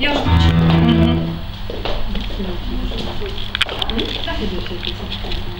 Ja już wróciłam. Mhm.